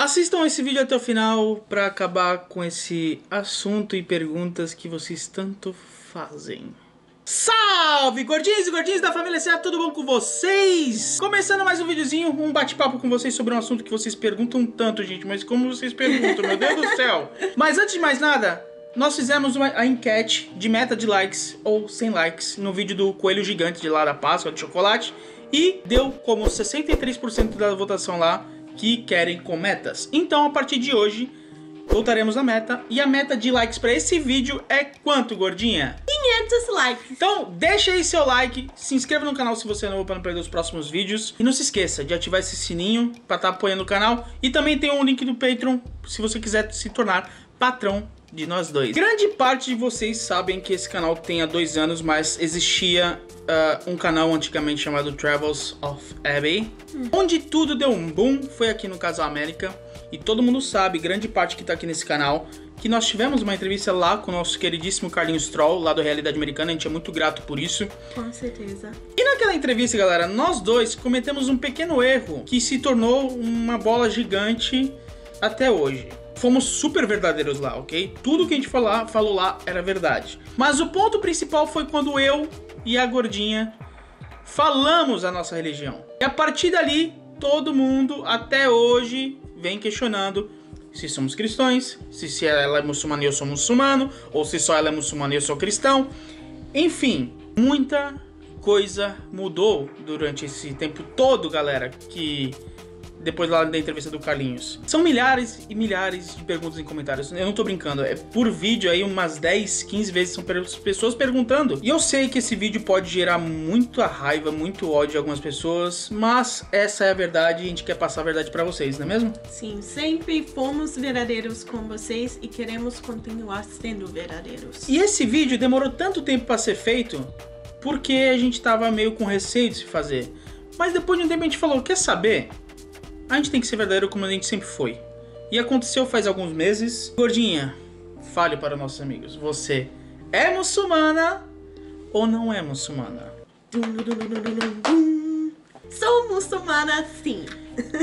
Assistam esse vídeo até o final para acabar com esse assunto e perguntas que vocês tanto fazem. Salve, gordinhos e gordinhas da família CA, tudo bom com vocês? Começando mais um videozinho, um bate-papo com vocês sobre um assunto que vocês perguntam tanto, gente, mas como vocês perguntam, meu Deus do céu. Mas antes de mais nada, nós fizemos uma, a enquete de meta de likes ou sem likes no vídeo do Coelho Gigante de lá da Páscoa de chocolate e deu como 63% da votação lá que querem com metas. Então, a partir de hoje, voltaremos à meta. E a meta de likes para esse vídeo é quanto, gordinha? 500 likes. Então, deixa aí seu like, se inscreva no canal se você é novo para não perder os próximos vídeos. E não se esqueça de ativar esse sininho para estar tá apoiando o canal. E também tem um link do Patreon se você quiser se tornar patrão de nós dois. Grande parte de vocês sabem que esse canal tem há dois anos, mas existia uh, um canal antigamente chamado Travels of Abby, hum. onde tudo deu um boom, foi aqui no Casal América, e todo mundo sabe, grande parte que tá aqui nesse canal, que nós tivemos uma entrevista lá com o nosso queridíssimo Carlinhos Troll, lá do Realidade Americana, a gente é muito grato por isso. Com certeza. E naquela entrevista, galera, nós dois cometemos um pequeno erro que se tornou uma bola gigante até hoje fomos super verdadeiros lá, ok? Tudo que a gente falar, falou lá era verdade. Mas o ponto principal foi quando eu e a gordinha falamos a nossa religião. E a partir dali, todo mundo até hoje vem questionando se somos cristãos, se, se ela é muçulmana e eu sou muçulmano, ou se só ela é muçulmana e eu sou cristão. Enfim, muita coisa mudou durante esse tempo todo, galera, que depois lá da entrevista do Carlinhos. São milhares e milhares de perguntas em comentários. Eu não tô brincando, é por vídeo aí umas 10, 15 vezes são pessoas perguntando. E eu sei que esse vídeo pode gerar muita raiva, muito ódio de algumas pessoas, mas essa é a verdade e a gente quer passar a verdade para vocês, não é mesmo? Sim, sempre fomos verdadeiros com vocês e queremos continuar sendo verdadeiros. E esse vídeo demorou tanto tempo para ser feito porque a gente tava meio com receio de se fazer. Mas depois de um tempo a gente falou, quer saber? A gente tem que ser verdadeiro como a gente sempre foi. E aconteceu faz alguns meses. Gordinha, fale para nossos amigos. Você é muçulmana ou não é muçulmana? Sou muçulmana sim.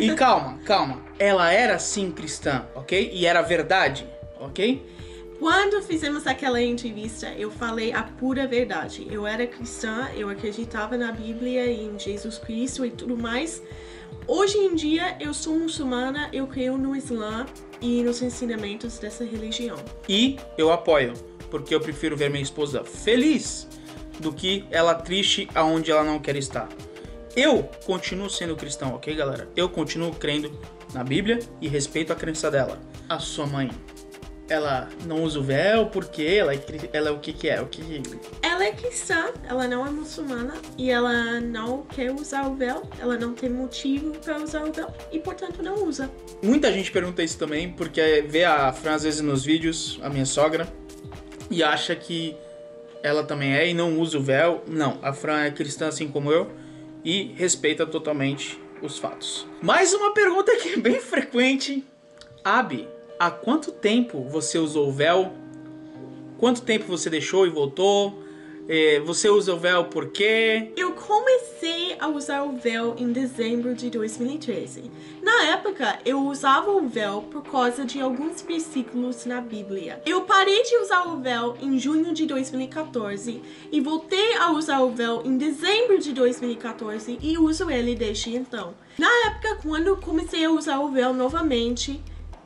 E calma, calma. Ela era sim cristã, ok? E era verdade, ok? Quando fizemos aquela entrevista, eu falei a pura verdade. Eu era cristã, eu acreditava na Bíblia e em Jesus Cristo e tudo mais. Hoje em dia eu sou muçulmana, eu creio no Islã e nos ensinamentos dessa religião. E eu apoio, porque eu prefiro ver minha esposa feliz do que ela triste aonde ela não quer estar. Eu continuo sendo cristão, ok, galera? Eu continuo crendo na Bíblia e respeito a crença dela. A sua mãe ela não usa o véu porque ela é, ela é o que que é? O que Ela é cristã, ela não é muçulmana e ela não quer usar o véu, ela não tem motivo para usar o véu e portanto não usa. Muita gente pergunta isso também porque vê a Fran às vezes nos vídeos, a minha sogra, e acha que ela também é e não usa o véu. Não, a Fran é cristã assim como eu e respeita totalmente os fatos. Mais uma pergunta que é bem frequente. Abi, há quanto tempo você usou o véu? Quanto tempo você deixou e voltou? É, você usa o véu por quê? Eu comecei a usar o véu em dezembro de 2013. Na época, eu usava o véu por causa de alguns versículos na Bíblia. Eu parei de usar o véu em junho de 2014 e voltei a usar o véu em dezembro de 2014 e uso ele desde então. Na época, quando comecei a usar o véu novamente,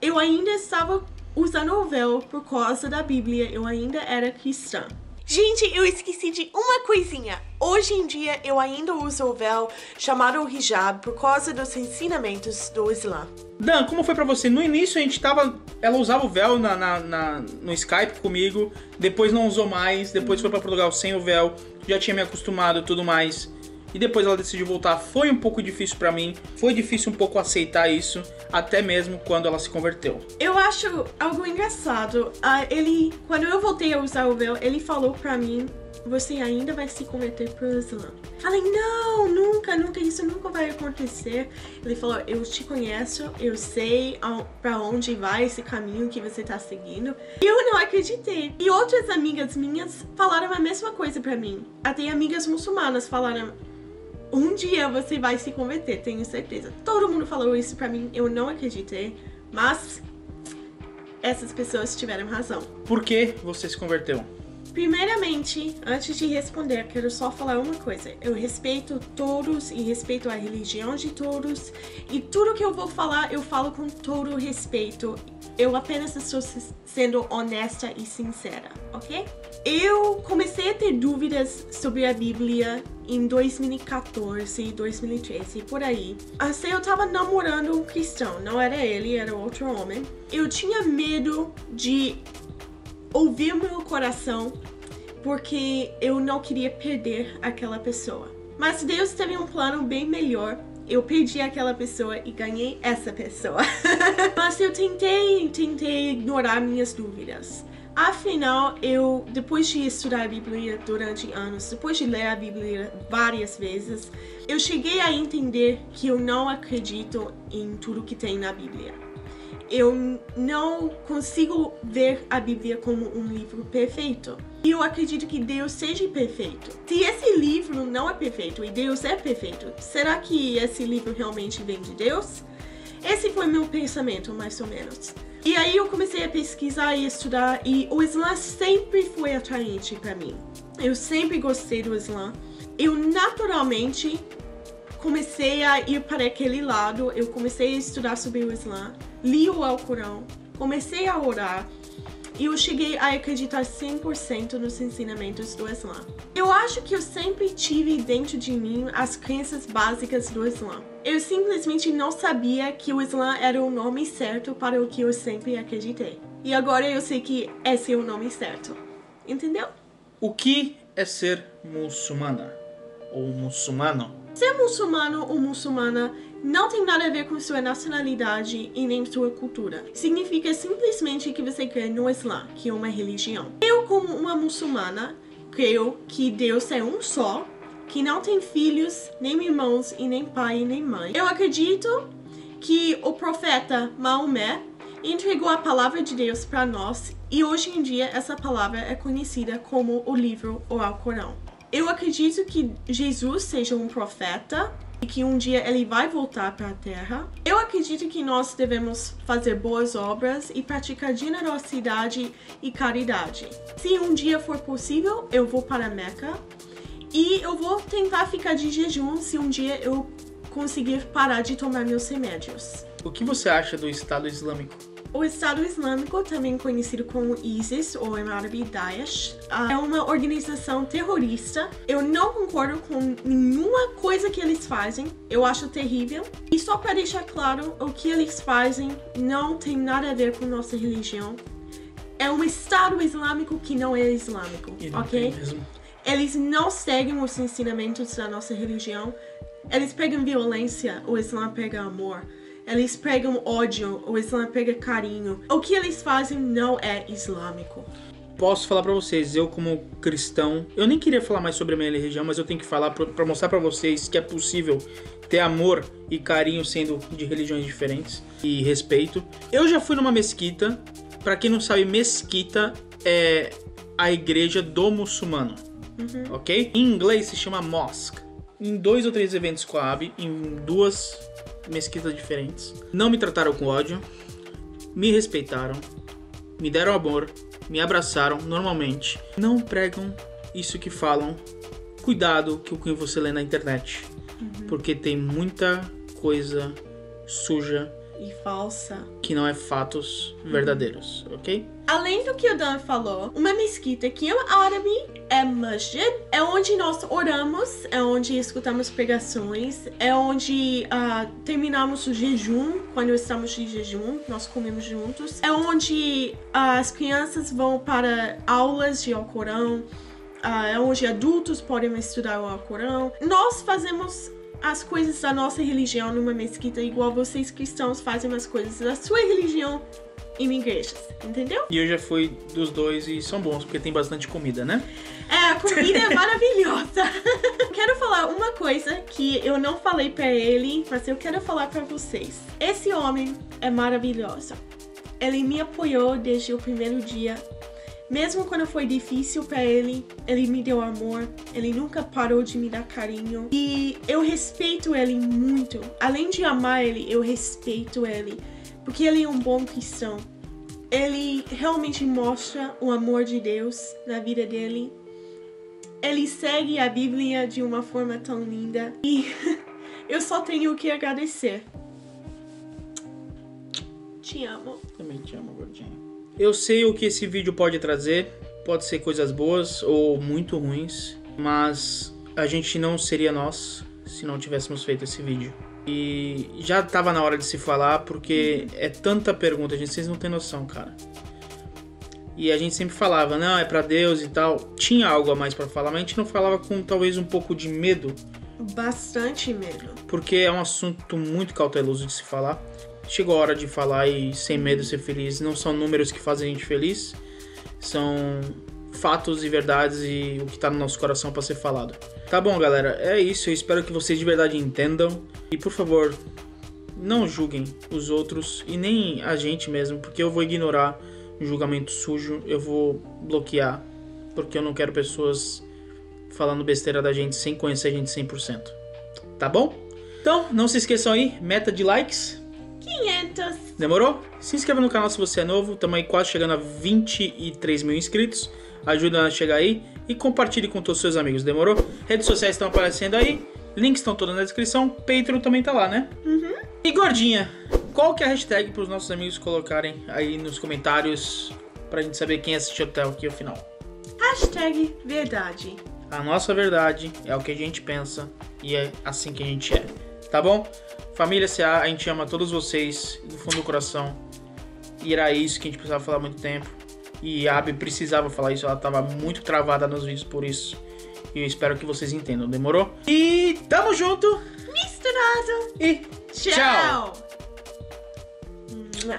eu ainda estava usando o véu por causa da Bíblia, eu ainda era cristã. Gente, eu esqueci de uma coisinha. Hoje em dia eu ainda uso o véu chamado hijab por causa dos ensinamentos do Islã. Dan, como foi para você? No início a gente tava. Ela usava o véu na, na, na, no Skype comigo, depois não usou mais, depois foi para Portugal sem o véu, já tinha me acostumado e tudo mais e depois ela decidiu voltar. Foi um pouco difícil para mim, foi difícil um pouco aceitar isso, até mesmo quando ela se converteu. Eu acho algo engraçado. Uh, ele, quando eu voltei a usar o véu, ele falou para mim você ainda vai se converter pro Islã. Falei, não, nunca, nunca, isso nunca vai acontecer. Ele falou, eu te conheço, eu sei para onde vai esse caminho que você tá seguindo. Eu não acreditei. E outras amigas minhas falaram a mesma coisa para mim. Até amigas muçulmanas falaram, um dia você vai se converter, tenho certeza. Todo mundo falou isso pra mim, eu não acreditei. Mas essas pessoas tiveram razão. Por que você se converteu? Primeiramente, antes de responder, quero só falar uma coisa. Eu respeito todos e respeito a religião de todos. E tudo que eu vou falar, eu falo com todo respeito. Eu apenas estou sendo honesta e sincera, ok? Eu comecei a ter dúvidas sobre a Bíblia em 2014, 2013, por aí. Assim, eu tava namorando um cristão, não era ele, era outro homem. Eu tinha medo de ouvir meu coração porque eu não queria perder aquela pessoa. Mas Deus teve um plano bem melhor. Eu perdi aquela pessoa e ganhei essa pessoa. Mas eu tentei, tentei ignorar minhas dúvidas. Afinal, eu, depois de estudar a Bíblia durante anos, depois de ler a Bíblia várias vezes, eu cheguei a entender que eu não acredito em tudo que tem na Bíblia eu não consigo ver a Bíblia como um livro perfeito. E eu acredito que Deus seja perfeito. Se esse livro não é perfeito e Deus é perfeito, será que esse livro realmente vem de Deus? Esse foi meu pensamento, mais ou menos. E aí eu comecei a pesquisar e estudar e o Islã sempre foi atraente para mim. Eu sempre gostei do Islã. Eu naturalmente comecei a ir para aquele lado, eu comecei a estudar sobre o Islã, li o Alcorão, comecei a orar e eu cheguei a acreditar 100% nos ensinamentos do Islã. Eu acho que eu sempre tive dentro de mim as crenças básicas do Islã. Eu simplesmente não sabia que o Islã era o nome certo para o que eu sempre acreditei. E agora eu sei que esse é o nome certo. Entendeu? O que é ser muçulmana? Ou muçulmano? Ser muçulmano ou muçulmana não tem nada a ver com sua nacionalidade e nem sua cultura. Significa simplesmente que você crê no Islã, que é uma religião. Eu, como uma muçulmana, creio que Deus é um só, que não tem filhos, nem irmãos e nem pai nem mãe. Eu acredito que o profeta Maomé entregou a palavra de Deus para nós e hoje em dia essa palavra é conhecida como o livro ou Alcorão. Eu acredito que Jesus seja um profeta e que um dia ele vai voltar para a terra. Eu acredito que nós devemos fazer boas obras e praticar generosidade e caridade. Se um dia for possível, eu vou para Meca e eu vou tentar ficar de jejum se um dia eu conseguir parar de tomar meus remédios. O que você acha do Estado Islâmico? O Estado Islâmico, também conhecido como ISIS ou em árabe Daesh, é uma organização terrorista. Eu não concordo com nenhuma coisa que eles fazem. Eu acho terrível. E só para deixar claro, o que eles fazem não tem nada a ver com nossa religião. É um Estado Islâmico que não é islâmico, ok? Eles não seguem os ensinamentos da nossa religião. Eles pegam violência, o Islã pega amor. Eles pregam ódio, o Islã pega carinho. O que eles fazem não é islâmico. Posso falar para vocês, eu como cristão, eu nem queria falar mais sobre a minha religião, mas eu tenho que falar para mostrar para vocês que é possível ter amor e carinho sendo de religiões diferentes e respeito. Eu já fui numa mesquita. Para quem não sabe, mesquita é a igreja do muçulmano, uhum. ok? Em inglês se chama mosque. Em dois ou três eventos com a Abby, em duas mesquitas diferentes. Não me trataram com ódio, me respeitaram, me deram amor, me abraçaram normalmente. Não pregam isso que falam. Cuidado com o que você lê na internet, uhum. porque tem muita coisa suja e falsa. Que não é fatos verdadeiros, uhum. ok? Além do que o Dan falou, uma mesquita que é árabe é masjid, é onde nós oramos, é onde escutamos pregações, é onde uh, terminamos o jejum, quando estamos de jejum, nós comemos juntos, é onde uh, as crianças vão para aulas de Alcorão, uh, é onde adultos podem estudar o Alcorão. Nós fazemos as coisas da nossa religião numa mesquita, igual vocês cristãos fazem as coisas da sua religião em igrejas, entendeu? E eu já fui dos dois e são bons, porque tem bastante comida, né? É, a comida é maravilhosa. quero falar uma coisa que eu não falei para ele, mas eu quero falar para vocês. Esse homem é maravilhoso. Ele me apoiou desde o primeiro dia mesmo quando foi difícil para ele, ele me deu amor, ele nunca parou de me dar carinho. E eu respeito ele muito. Além de amar ele, eu respeito ele. porque ele é um bom cristão. Ele realmente mostra o amor de Deus na vida dele. Ele segue a Bíblia de uma forma tão linda e eu só tenho que agradecer. Te amo. Também te amo, gordinha. Eu sei o que esse vídeo pode trazer. Pode ser coisas boas ou muito ruins, mas a gente não seria nós se não tivéssemos feito esse vídeo. E já tava na hora de se falar, porque é tanta pergunta, gente, vocês não têm noção, cara. E a gente sempre falava, não, é para Deus e tal. Tinha algo a mais para falar, mas a gente não falava com talvez um pouco de medo. Bastante medo. Porque é um assunto muito cauteloso de se falar. Chegou a hora de falar e sem medo ser feliz. Não são números que fazem a gente feliz, são fatos e verdades e o que tá no nosso coração para ser falado. Tá bom, galera, é isso. Eu espero que vocês de verdade entendam. E por favor, não julguem os outros e nem a gente mesmo, porque eu vou ignorar um julgamento sujo, eu vou bloquear, porque eu não quero pessoas falando besteira da gente sem conhecer a gente 100%. Tá bom? Então, não se esqueçam aí, meta de likes. 500. Demorou? Se inscreva no canal se você é novo, estamos aí quase chegando a 23 mil inscritos. Ajuda a chegar aí e compartilhe com todos os seus amigos, demorou? Redes sociais estão aparecendo aí, links estão todos na descrição, Patreon também tá lá, né? Uhum. E gordinha, qual que é a hashtag para os nossos amigos colocarem aí nos comentários pra gente saber quem assistiu até aqui ao final? Hashtag verdade. A nossa verdade é o que a gente pensa e é assim que a gente é, tá bom? Família CA, a gente ama todos vocês do fundo do coração. E era isso que a gente precisava falar há muito tempo. E a Abby precisava falar isso, ela tava muito travada nos vídeos por isso. E eu espero que vocês entendam, demorou? E tamo junto Misturado. e tchau. Mua.